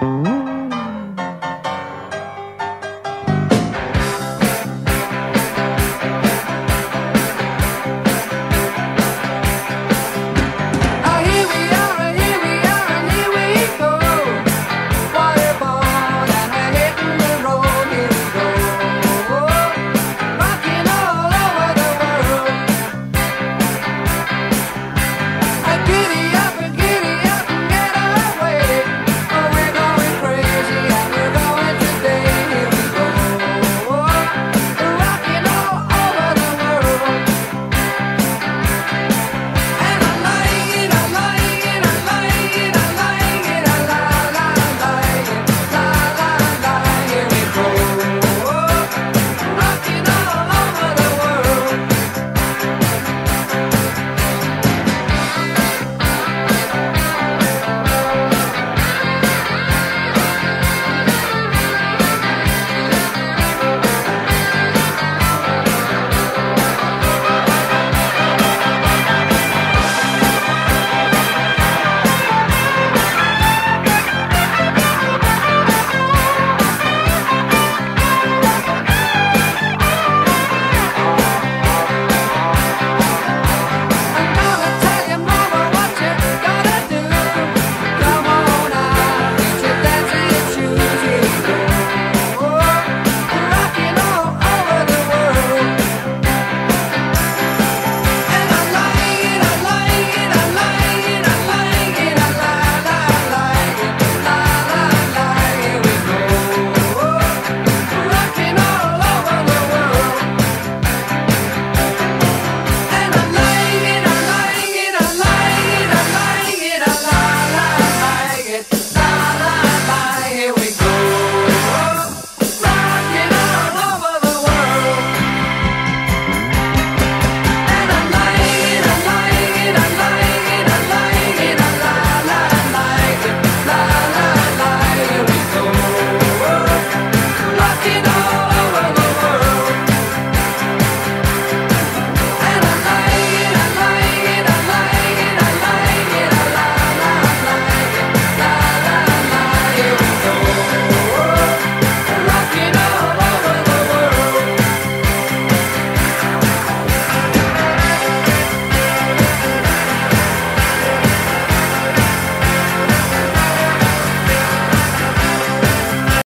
Mm-hmm.